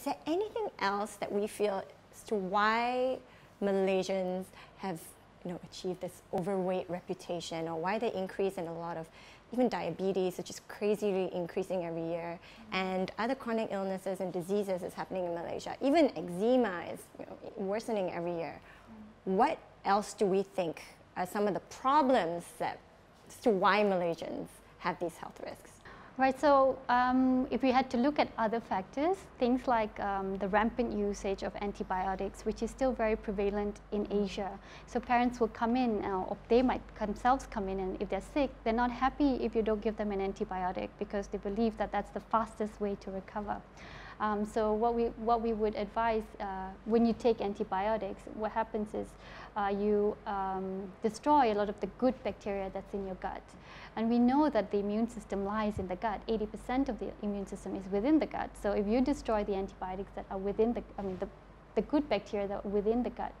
Is there anything else that we feel as to why Malaysians have you know, achieved this overweight reputation or why they increase in a lot of even diabetes, which is crazily increasing every year, and other chronic illnesses and diseases is happening in Malaysia. Even eczema is you know, worsening every year. What else do we think are some of the problems that, as to why Malaysians have these health risks? Right, so um, if we had to look at other factors, things like um, the rampant usage of antibiotics, which is still very prevalent in Asia. So parents will come in, uh, or they might themselves come in, and if they're sick, they're not happy if you don't give them an antibiotic because they believe that that's the fastest way to recover. Um, so what we, what we would advise uh, when you take antibiotics, what happens is uh, you um, destroy a lot of the good bacteria that's in your gut. And we know that the immune system lies in the gut. 80% of the immune system is within the gut. So if you destroy the antibiotics that are within the, I mean, the, the good bacteria that are within the gut,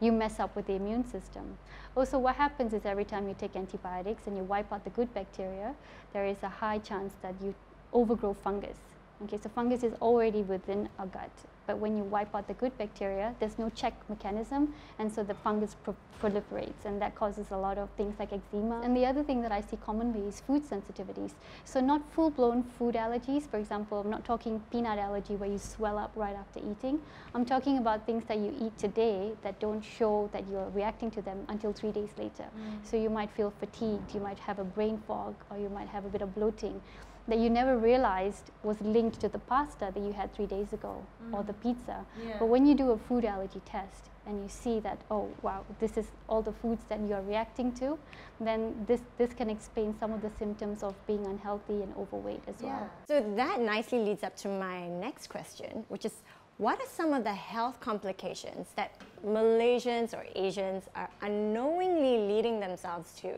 you mess up with the immune system. Also, what happens is every time you take antibiotics and you wipe out the good bacteria, there is a high chance that you overgrow fungus. Okay, so fungus is already within our gut, but when you wipe out the good bacteria, there's no check mechanism, and so the fungus pro proliferates, and that causes a lot of things like eczema. And the other thing that I see commonly is food sensitivities. So not full-blown food allergies, for example, I'm not talking peanut allergy where you swell up right after eating. I'm talking about things that you eat today that don't show that you're reacting to them until three days later. Mm. So you might feel fatigued, you might have a brain fog, or you might have a bit of bloating that you never realized was linked to the pasta that you had three days ago mm. or the mm. pizza. Yeah. But when you do a food allergy test and you see that, oh, wow, this is all the foods that you're reacting to, then this, this can explain some of the symptoms of being unhealthy and overweight as yeah. well. So that nicely leads up to my next question, which is what are some of the health complications that Malaysians or Asians are unknowingly leading themselves to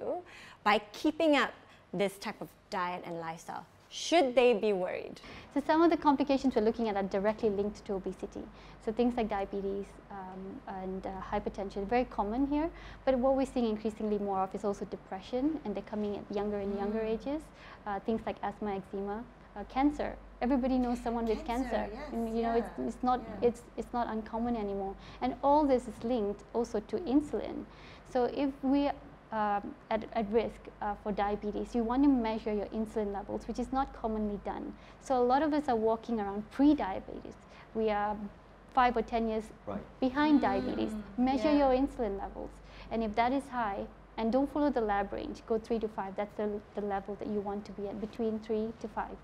by keeping up this type of diet and lifestyle? Should they be worried? So some of the complications we're looking at are directly linked to obesity. So things like diabetes um, and uh, hypertension, very common here. But what we're seeing increasingly more of is also depression, and they're coming at younger and younger mm. ages. Uh, things like asthma, eczema, uh, cancer. Everybody knows someone with cancer. Yes, and, you yeah. know, it's, it's not yeah. it's it's not uncommon anymore. And all this is linked also to insulin. So if we um, at, at risk uh, for diabetes, you want to measure your insulin levels, which is not commonly done. So a lot of us are walking around pre-diabetes. We are five or 10 years right. behind mm, diabetes. Measure yeah. your insulin levels. And if that is high, and don't follow the lab range, go three to five, that's the, the level that you want to be at, between three to five.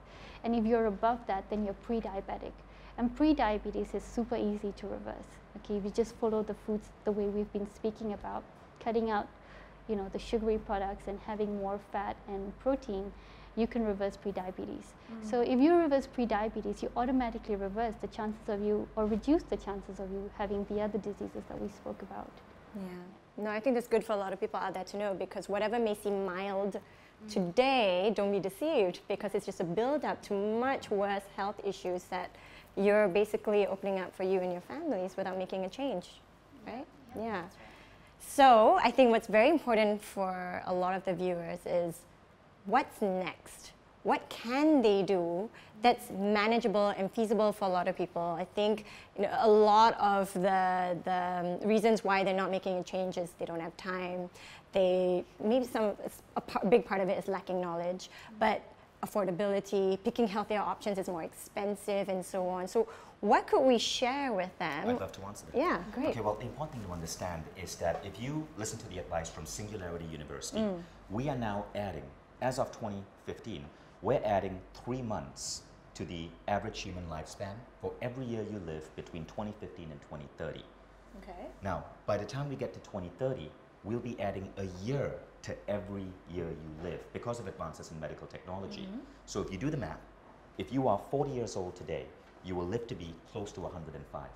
And if you're above that, then you're pre-diabetic. And pre-diabetes is super easy to reverse. Okay, if you just follow the foods the way we've been speaking about, cutting out you know, the sugary products and having more fat and protein, you can reverse prediabetes. Mm. So if you reverse prediabetes, you automatically reverse the chances of you or reduce the chances of you having the other diseases that we spoke about. Yeah. No, I think that's good for a lot of people out there to know because whatever may seem mild mm. today, don't be deceived because it's just a build up to much worse health issues that you're basically opening up for you and your families without making a change, right? Yeah. yeah. So I think what's very important for a lot of the viewers is what's next? What can they do that's manageable and feasible for a lot of people? I think you know, a lot of the, the um, reasons why they're not making a change is they don't have time. They maybe some a big part of it is lacking knowledge, but affordability, picking healthier options is more expensive, and so on. So what could we share with them? I'd love to answer that. Yeah, great. Okay, well, the important thing to understand is that if you listen to the advice from Singularity University, mm. we are now adding, as of 2015, we're adding three months to the average human lifespan for every year you live between 2015 and 2030. Okay. Now, by the time we get to 2030, we'll be adding a year to every year you live because of advances in medical technology. Mm -hmm. So if you do the math, if you are 40 years old today, you will live to be close to 105.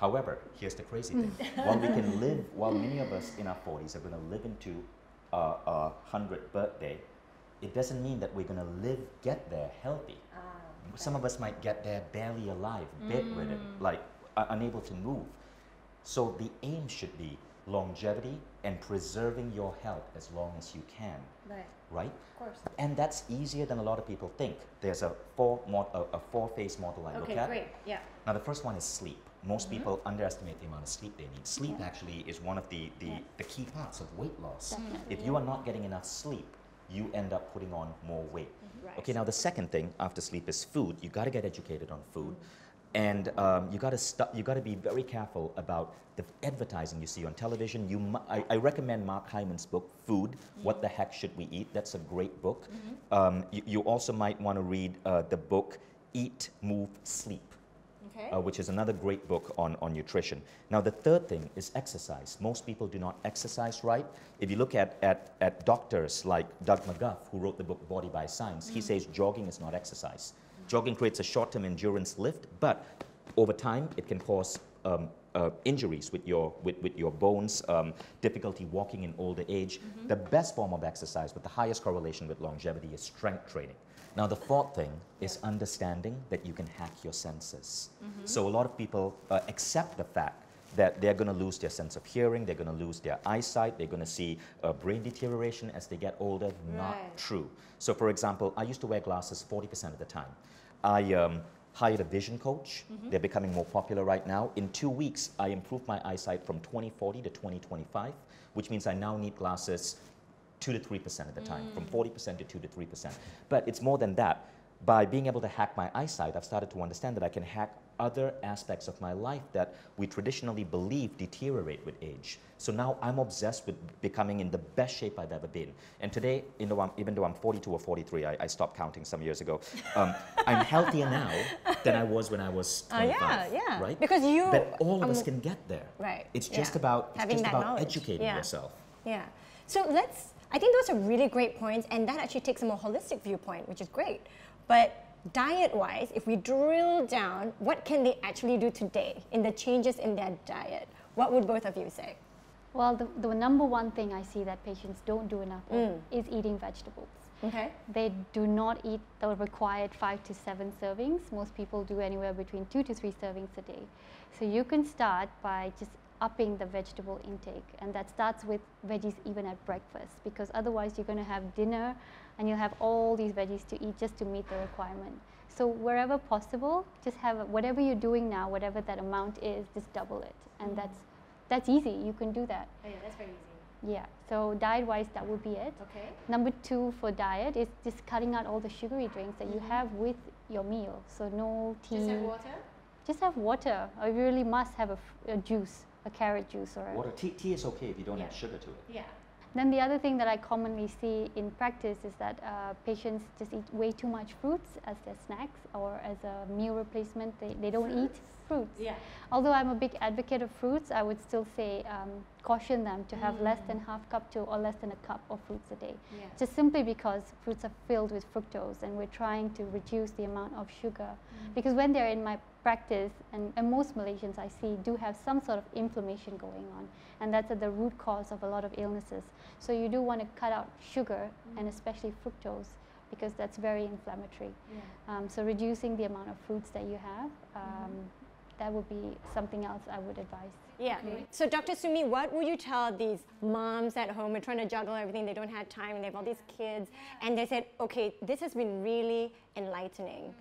However, here's the crazy thing. while we can live, while many of us in our 40s are going to live into uh, a 100th birthday, it doesn't mean that we're going to live, get there healthy. Ah, okay. Some of us might get there barely alive, bedridden, mm. like uh, unable to move. So the aim should be longevity and preserving your health as long as you can, Right. right? Of course. And that's easier than a lot of people think. There's a four mod, a, a four phase model I look at. Okay, at. great. Yeah. Now, the first one is sleep. Most Mm-hmm. people underestimate the amount of sleep they need. Sleep Yeah. actually is one of the, the, the key parts of weight loss. Definitely, If you are not getting enough sleep, you end up putting on more weight. Right. Okay, now the second thing after sleep is food. You got to get educated on food, and um, you got to stu- you got to be very careful about the advertising you see on television. You, mu- I, I recommend Mark Hyman's book, Food: What the Heck Should We Eat? That's a great book. Um, you, you also might want to read uh, the book Eat, Move, Sleep Okay. uh, which is another great book on, on nutrition. Now, the third thing is exercise. Most people do not exercise right. If you look at, at, at doctors like Doug McGuff, who wrote the book Body by Science, he says jogging is not exercise. Jogging creates a short term endurance lift, but over time, it can cause um, uh, injuries with your, with, with your bones, um, difficulty walking in older age. The best form of exercise with the highest correlation with longevity is strength training. Now, the fourth thing is understanding that you can hack your senses. So, a lot of people uh, accept the fact that they're going to lose their sense of hearing, they're going to lose their eyesight, they're going to see uh, brain deterioration as they get older. Not true. So, for example, I used to wear glasses 40% of the time. I um, hired a vision coach. They're becoming more popular right now. In two weeks, I improved my eyesight from 2040 to 2025, which means I now need glasses two to three percent of the time, from 40% to two to three percent. But it's more than that. By being able to hack my eyesight, I've started to understand that I can hack other aspects of my life that we traditionally believe deteriorate with age. So now I'm obsessed with becoming in the best shape I've ever been. And today, you know, I'm, even though I'm 42 or 43, I, I stopped counting some years ago. Um, I'm healthier now than I was when I was Uh, 25. yeah, yeah. Right? Because you- But all of us um, can get there. Right, It's just yeah. about it's Having just about knowledge, educating yeah. yourself. Yeah. So let's, I think those are really great points, and that actually takes a more holistic viewpoint, which is great. But diet wise, if we drill down, what can they actually do today in the changes in their diet? What would both of you say? Well, the, the number one thing I see that patients don't do enough Mm. is eating vegetables. Okay. They do not eat the required five to seven servings. Most people do anywhere between two to three servings a day. So you can start by just upping the vegetable intake, and that starts with veggies even at breakfast, because otherwise you're going to have dinner and you'll have all these veggies to eat just to meet the requirement. So wherever possible, just have a- whatever you're doing now, whatever that amount is, just double it, and mm-hmm. that's that's easy. You can do that. Oh, yeah, that's very easy. Yeah. So diet-wise, that would be it. Okay. Number two for diet is just cutting out all the sugary drinks that you mm-hmm. have with your meal. So no tea. Just have water? Just have water. Or you really must have a juice, a carrot juice or a. Water, tea, tea is okay if you don't Yeah. add sugar to it. Yeah. Then the other thing that I commonly see in practice is that uh, patients just eat way too much fruits as their snacks or as a meal replacement. They, they don't eat fruits. Yeah. Although I'm a big advocate of fruits, I would still say um, caution them to have less than half cup to or less than a cup of fruits a day. Yeah. Just simply because fruits are filled with fructose and we're trying to reduce the amount of sugar. Because when they're in my practice, and, and most Malaysians I see do have some sort of inflammation going on, and that's at the root cause of a lot of illnesses. So you do want to cut out sugar and especially fructose because that's very inflammatory. Yeah. Um, so reducing the amount of fruits that you have, um, that would be something else I would advise. Yeah. So, Dr. Sumi, what would you tell these moms at home who are trying to juggle everything? They don't have time they have all these kids. And they said, okay, this has been really enlightening.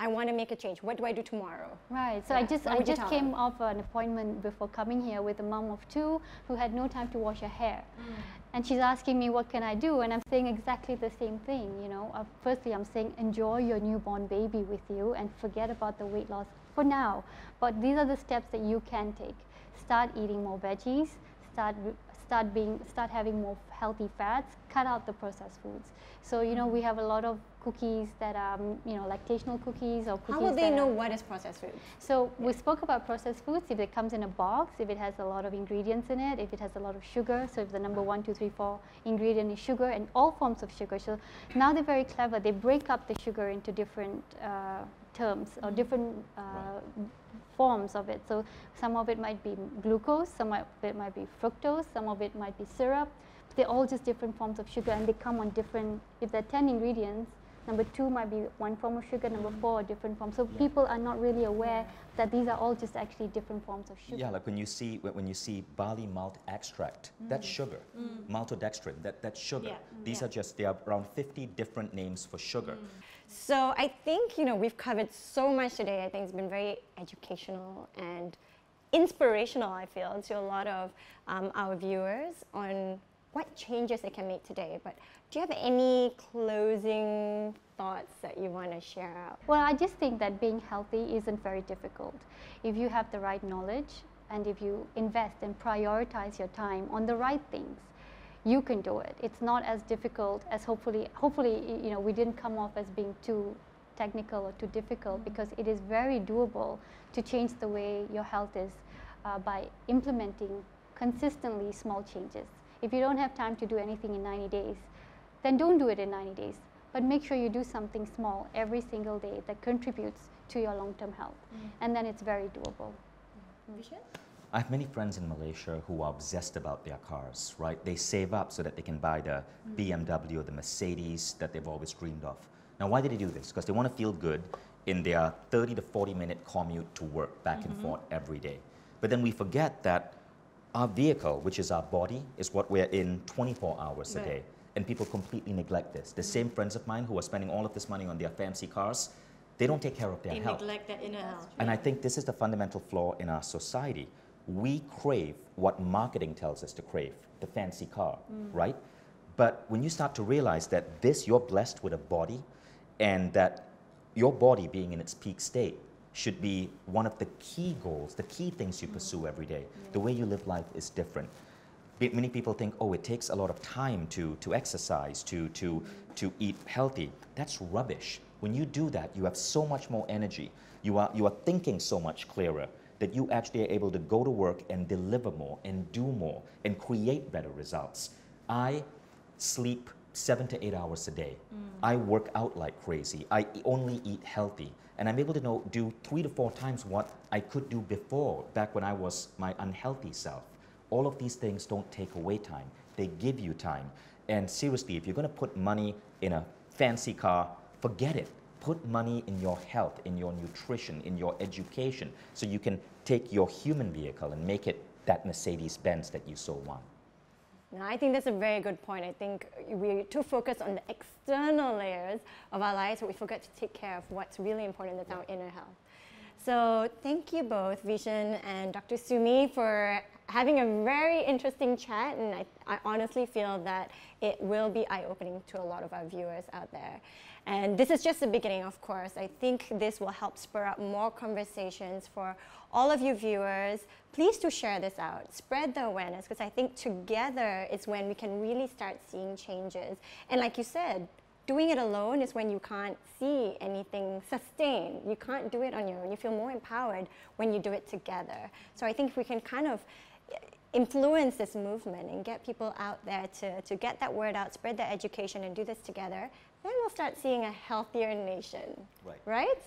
I want to make a change. What do I do tomorrow? Right. So Yeah. I just I just came them? off an appointment before coming here with a mom of two who had no time to wash her hair, mm. And she's asking me what can I do, and I'm saying exactly the same thing. You know, uh, firstly I'm saying enjoy your newborn baby with you and forget about the weight loss for now. But these are the steps that you can take. Start eating more veggies. Start start being start having more healthy fats. Cut out the processed foods. So you know we have a lot of cookies that are mm, you know lactational cookies or cookies How would they know are- what is processed food? so we spoke about processed foods. If it comes in a box, if it has a lot of ingredients in it, if it has a lot of sugar. So if the number one, two, three, four ingredient is sugar and all forms of sugar. So now they're very clever. They break up the sugar into different uh, terms or mm. different uh, forms of it. So some of it might be glucose, some of it might be fructose, some of it might be syrup. They're all just different forms of sugar and they come on different, if there are 10 ingredients, Number two might be one form of sugar. Number mm. four, a different form. So people are not really aware that these are all just actually different forms of sugar. Yeah, like when you see when you see barley malt extract, mm. that's sugar. Maltodextrin, that, that's sugar. Yeah. These Yeah. are just there are around 50 different names for sugar. So I think you know we've covered so much today. I think it's been very educational and inspirational. I feel to a lot of um, our viewers on what changes they can make today. But do you have any closing thoughts that you want to share out? Well, I just think that being healthy isn't very difficult. If you have the right knowledge and if you invest and prioritize your time on the right things, you can do it. It's not as difficult as hopefully, hopefully, you know, we didn't come off as being too technical or too difficult mm-hmm. because it is very doable to change the way your health is uh, by implementing consistently small changes. If you don't have time to do anything in 90 days, then don't do it in 90 days. But make sure you do something small every single day that contributes to your long term health. Mm. And then it's very doable. Mm. Mm. I have many friends in Malaysia who are obsessed about their cars, right? They save up so that they can buy the mm. BMW or the Mercedes that they've always dreamed of. Now, why do they do this? Because they want to feel good in their 30 to 40 minute commute to work back and mm-hmm. forth every day. But then we forget that our vehicle, which is our body, is what we're in 24 hours a day. And people completely neglect this. The same friends of mine who are spending all of this money on their fancy cars, they don't take care of their They health. neglect their inner health. And I think this is the fundamental flaw in our society. We crave what marketing tells us to crave, the fancy car, right? But when you start to realize that this, you're blessed with a body, and that your body being in its peak state should be one of the key goals, the key things you pursue every day. The way you live life is different. Many people think, oh, it takes a lot of time to, to exercise, to, to, to eat healthy. That's rubbish. When you do that, you have so much more energy. You are, you are thinking so much clearer that you actually are able to go to work and deliver more and do more and create better results. I sleep seven to eight hours a day. Mm. I work out like crazy. I only eat healthy. And I'm able to know, do three to four times what I could do before, back when I was my unhealthy self. All of these things don't take away time, they give you time. And seriously, if you're going to put money in a fancy car, forget it. Put money in your health, in your nutrition, in your education, so you can take your human vehicle and make it that Mercedes Benz that you so want. I think that's a very good point. I think we're too focused on the external layers of our lives, but we forget to take care of what's really important, that's our inner health. So thank you both, Vishen and Dr. Sumi, for having a very interesting chat. And I, I honestly feel that it will be eye-opening to a lot of our viewers out there. And this is just the beginning, of course. I think this will help spur up more conversations for all of you viewers. Please do share this out, spread the awareness, because I think together is when we can really start seeing changes. And like you said, doing it alone is when you can't see anything sustained. You can't do it on your own. You feel more empowered when you do it together. So I think we can kind of eh, influence this movement and get people out there to, to get that word out, spread the education, and do this together, then we'll start seeing a healthier nation. Right. Right?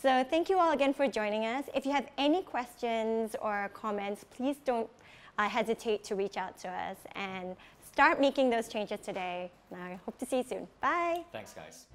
So thank you all again for joining us. If you have any questions or comments, please don't uh, hesitate to reach out to us and start making those changes today. I hope to see you soon. Bye. Thanks, guys.